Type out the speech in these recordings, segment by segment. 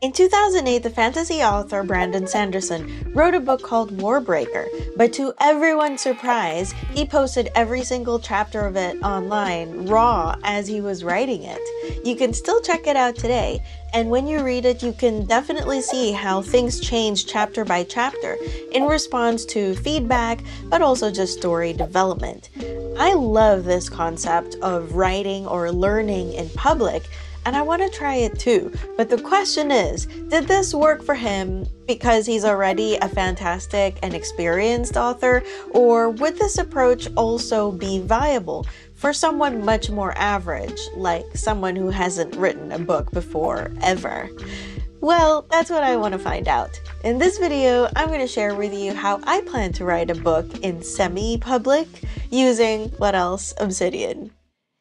In 2008, the fantasy author Brandon Sanderson wrote a book called Warbreaker, but to everyone's surprise, he posted every single chapter of it online, raw, as he was writing it. You can still check it out today, and when you read it, you can definitely see how things change chapter by chapter in response to feedback, but also just story development. I love this concept of writing or learning in public and I want to try it too. But the question is did this work for him because he's already a fantastic and experienced author, or would this approach also be viable for someone much more average, like someone who hasn't written a book before ever? Well, that's what I want to find out. In this video, I'm going to share with you how I plan to write a book in semi-public using, what else, Obsidian.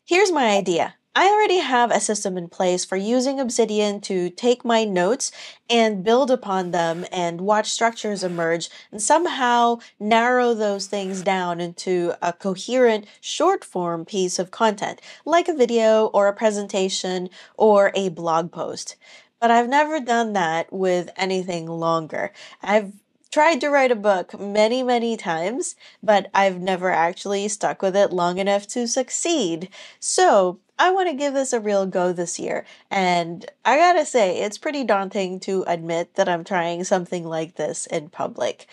Here's my idea. I already have a system in place for using Obsidian to take my notes and build upon them and watch structures emerge and somehow narrow those things down into a coherent short form piece of content, like a video or a presentation or a blog post. But I've never done that with anything longer. I've tried to write a book many, many times, but I've never actually stuck with it long enough to succeed. So I want to give this a real go this year. And I gotta say, it's pretty daunting to admit that I'm trying something like this in public.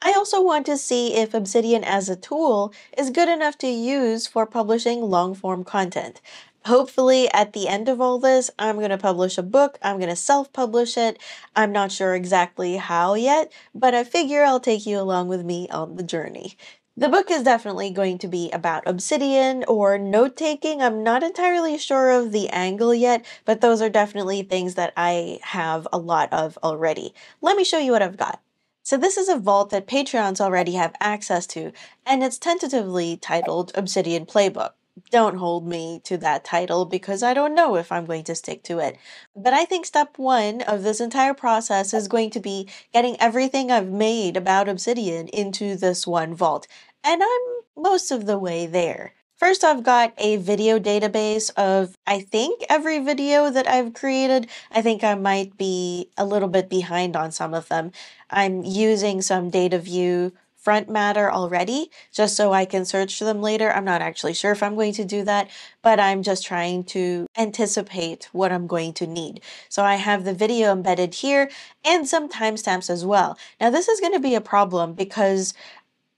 I also want to see if Obsidian as a tool is good enough to use for publishing long form content. Hopefully, at the end of all this, I'm going to publish a book. I'm going to self publish it. I'm not sure exactly how yet, but I figure I'll take you along with me on the journey. The book is definitely going to be about obsidian or note taking. I'm not entirely sure of the angle yet, but those are definitely things that I have a lot of already. Let me show you what I've got. So this is a vault that Patreons already have access to, and it's tentatively titled Obsidian Playbook don't hold me to that title because I don't know if I'm going to stick to it. But I think step one of this entire process is going to be getting everything I've made about Obsidian into this one vault. And I'm most of the way there. First, I've got a video database of, I think, every video that I've created. I think I might be a little bit behind on some of them. I'm using some data view front matter already just so I can search for them later. I'm not actually sure if I'm going to do that, but I'm just trying to anticipate what I'm going to need. So I have the video embedded here and some timestamps as well. Now this is going to be a problem because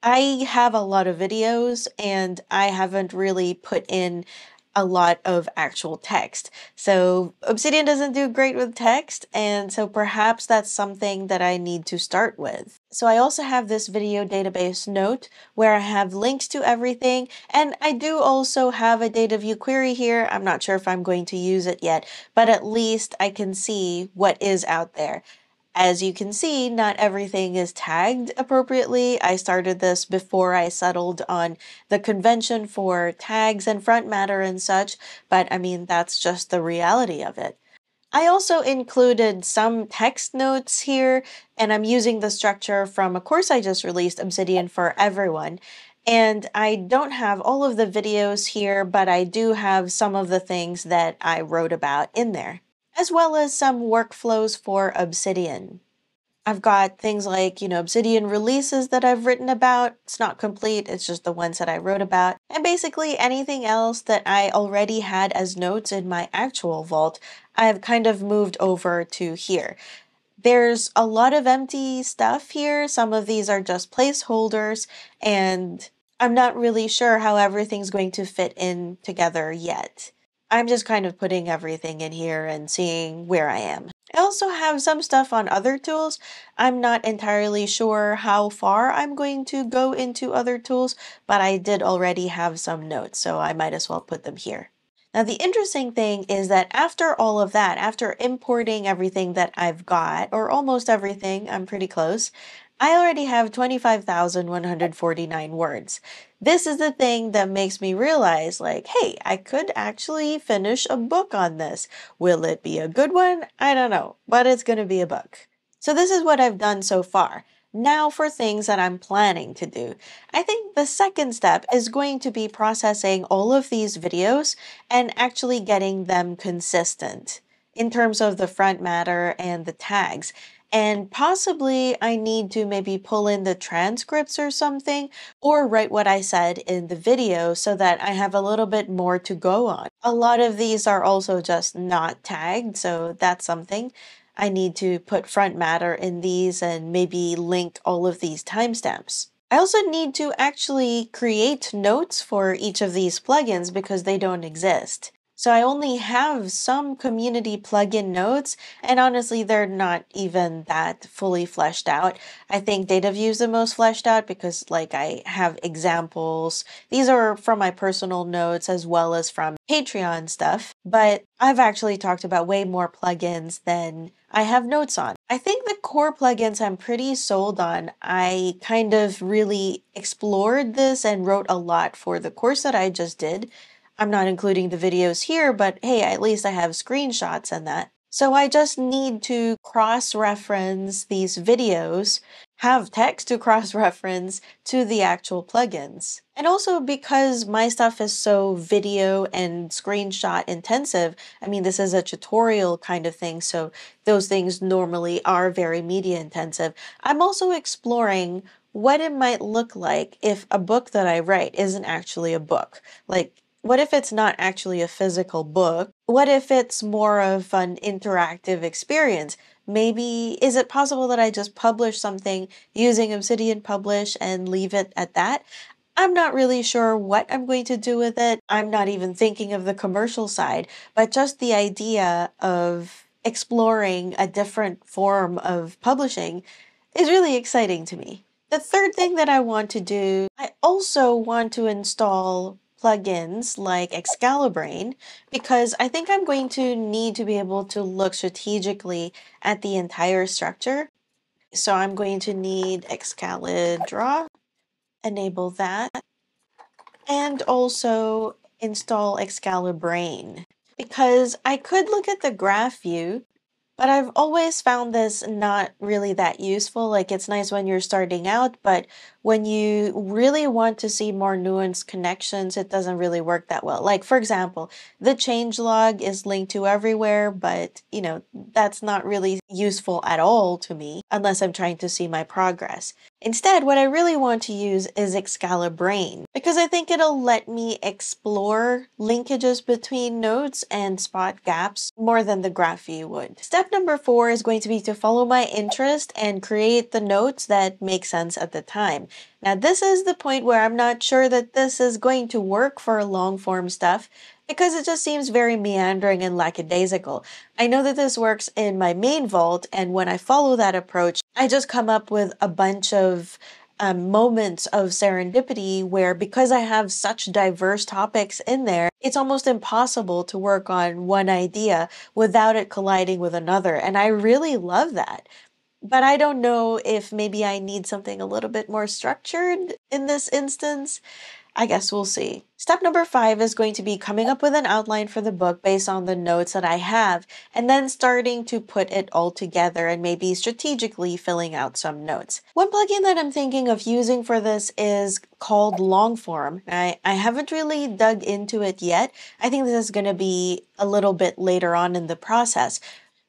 I have a lot of videos and I haven't really put in a lot of actual text. So Obsidian doesn't do great with text, and so perhaps that's something that I need to start with. So I also have this video database note where I have links to everything, and I do also have a data view query here. I'm not sure if I'm going to use it yet, but at least I can see what is out there. As you can see, not everything is tagged appropriately. I started this before I settled on the convention for tags and front matter and such, but I mean, that's just the reality of it. I also included some text notes here, and I'm using the structure from a course I just released, Obsidian for Everyone. And I don't have all of the videos here, but I do have some of the things that I wrote about in there as well as some workflows for Obsidian. I've got things like, you know, Obsidian releases that I've written about. It's not complete, it's just the ones that I wrote about. And basically anything else that I already had as notes in my actual vault, I've kind of moved over to here. There's a lot of empty stuff here. Some of these are just placeholders, and I'm not really sure how everything's going to fit in together yet. I'm just kind of putting everything in here and seeing where I am. I also have some stuff on other tools. I'm not entirely sure how far I'm going to go into other tools, but I did already have some notes, so I might as well put them here. Now, the interesting thing is that after all of that, after importing everything that I've got, or almost everything, I'm pretty close, I already have 25,149 words. This is the thing that makes me realize, like, hey, I could actually finish a book on this. Will it be a good one? I don't know, but it's going to be a book. So, this is what I've done so far. Now, for things that I'm planning to do. I think the second step is going to be processing all of these videos and actually getting them consistent. in terms of the front matter and the tags. And possibly I need to maybe pull in the transcripts or something, or write what I said in the video so that I have a little bit more to go on. A lot of these are also just not tagged, so that's something. I need to put front matter in these and maybe link all of these timestamps. I also need to actually create notes for each of these plugins because they don't exist. So I only have some community plugin notes, and honestly, they're not even that fully fleshed out. I think data DataView is the most fleshed out because, like, I have examples. These are from my personal notes as well as from Patreon stuff, but I've actually talked about way more plugins than I have notes on. I think the core plugins I'm pretty sold on. I kind of really explored this and wrote a lot for the course that I just did. I'm not including the videos here, but hey, at least I have screenshots and that. So I just need to cross-reference these videos, have text to cross-reference to the actual plugins. And also because my stuff is so video and screenshot intensive, I mean, this is a tutorial kind of thing, so those things normally are very media intensive. I'm also exploring what it might look like if a book that I write isn't actually a book. Like, what if it's not actually a physical book? What if it's more of an interactive experience? Maybe, is it possible that I just publish something using Obsidian Publish and leave it at that? I'm not really sure what I'm going to do with it. I'm not even thinking of the commercial side, but just the idea of exploring a different form of publishing is really exciting to me. The third thing that I want to do, I also want to install plugins like Excalibrain because I think I'm going to need to be able to look strategically at the entire structure. So I'm going to need Excalidraw, enable that, and also install Excalibrain because I could look at the graph view but I've always found this not really that useful. Like it's nice when you're starting out, but when you really want to see more nuanced connections, it doesn't really work that well. Like for example, the change log is linked to everywhere, but you know, that's not really useful at all to me unless I'm trying to see my progress. Instead, what I really want to use is Excalibrain because I think it'll let me explore linkages between nodes and spot gaps more than the graph view would. Step number four is going to be to follow my interest and create the notes that make sense at the time. Now, this is the point where I'm not sure that this is going to work for long form stuff because it just seems very meandering and lackadaisical. I know that this works in my main vault, and when I follow that approach, I just come up with a bunch of um, moments of serendipity where because I have such diverse topics in there, it's almost impossible to work on one idea without it colliding with another. And I really love that. But I don't know if maybe I need something a little bit more structured in this instance. I guess we'll see. Step number five is going to be coming up with an outline for the book based on the notes that I have, and then starting to put it all together and maybe strategically filling out some notes. One plugin that I'm thinking of using for this is called Longform. I, I haven't really dug into it yet. I think this is going to be a little bit later on in the process.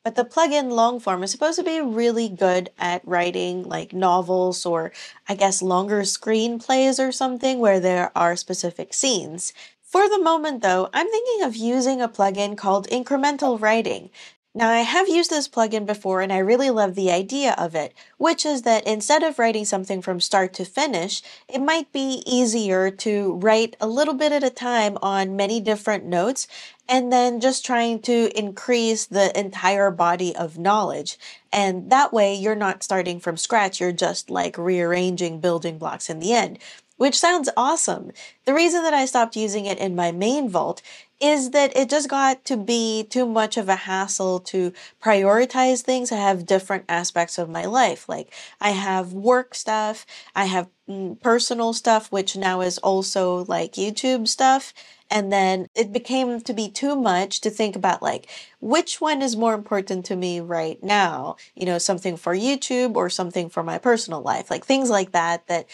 But the plugin long form is supposed to be really good at writing like novels or I guess longer screenplays or something where there are specific scenes. For the moment though, I'm thinking of using a plugin called Incremental Writing. Now, I have used this plugin before and I really love the idea of it, which is that instead of writing something from start to finish, it might be easier to write a little bit at a time on many different notes and then just trying to increase the entire body of knowledge. And that way, you're not starting from scratch, you're just like rearranging building blocks in the end which sounds awesome. The reason that I stopped using it in my main vault is that it just got to be too much of a hassle to prioritize things. I have different aspects of my life. Like I have work stuff, I have mm, personal stuff, which now is also like YouTube stuff. And then it became to be too much to think about like which one is more important to me right now, you know, something for YouTube or something for my personal life, like things like that, that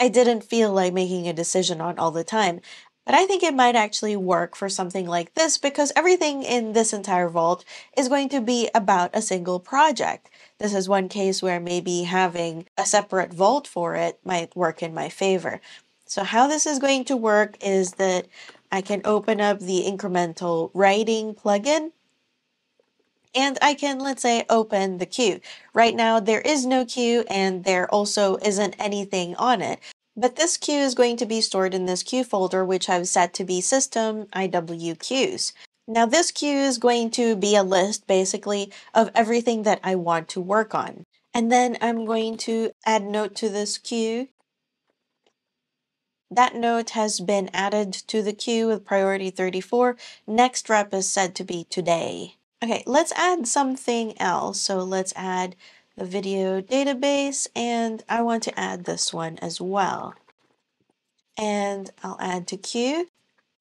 I didn't feel like making a decision on all the time. But I think it might actually work for something like this because everything in this entire vault is going to be about a single project. This is one case where maybe having a separate vault for it might work in my favor. So how this is going to work is that I can open up the incremental writing plugin and I can, let's say, open the queue. Right now, there is no queue and there also isn't anything on it. But this queue is going to be stored in this queue folder, which I've set to be system IW queues. Now this queue is going to be a list basically of everything that I want to work on. And then I'm going to add note to this queue. That note has been added to the queue with priority 34. Next rep is said to be today. Okay, let's add something else. So let's add the video database and I want to add this one as well. And I'll add to queue.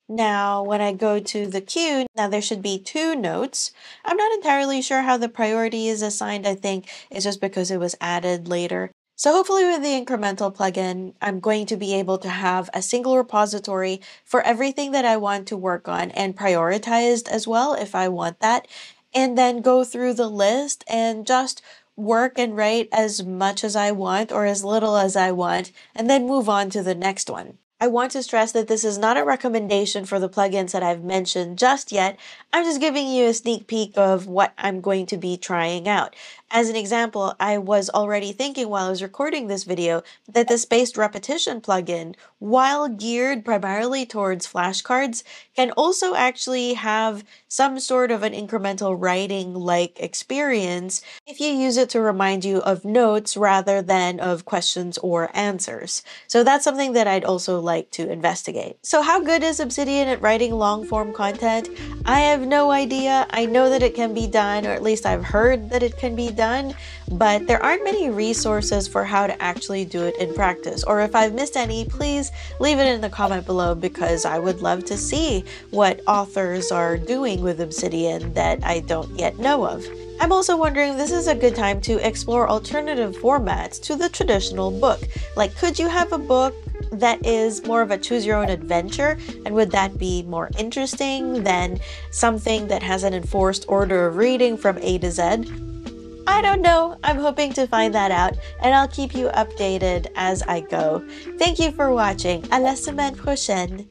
Now, when I go to the queue, now there should be two notes. I'm not entirely sure how the priority is assigned. I think it's just because it was added later. So hopefully with the incremental plugin, I'm going to be able to have a single repository for everything that I want to work on and prioritized as well if I want that. And then go through the list and just work and write as much as I want or as little as I want, and then move on to the next one. I want to stress that this is not a recommendation for the plugins that I've mentioned just yet. I'm just giving you a sneak peek of what I'm going to be trying out. As an example, I was already thinking while I was recording this video that the spaced repetition plugin, while geared primarily towards flashcards, can also actually have some sort of an incremental writing like experience if you use it to remind you of notes rather than of questions or answers. So that's something that I'd also like to investigate. So how good is Obsidian at writing long form content? I have no idea. I know that it can be done, or at least I've heard that it can be done done, but there aren't many resources for how to actually do it in practice. Or if I've missed any, please leave it in the comment below because I would love to see what authors are doing with Obsidian that I don't yet know of. I'm also wondering this is a good time to explore alternative formats to the traditional book. Like, could you have a book that is more of a choose your own adventure? And would that be more interesting than something that has an enforced order of reading from A to Z? I don't know. I'm hoping to find that out, and I'll keep you updated as I go. Thank you for watching. À la semaine prochaine.